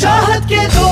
चाहत के दो